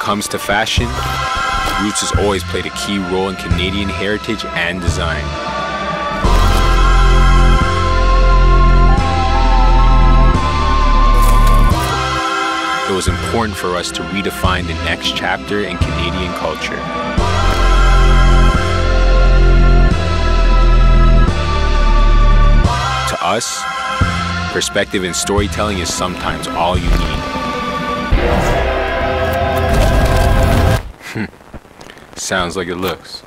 comes to fashion, Roots has always played a key role in Canadian heritage and design. It was important for us to redefine the next chapter in Canadian culture. To us, perspective and storytelling is sometimes all you need. Hmm. Sounds like it looks.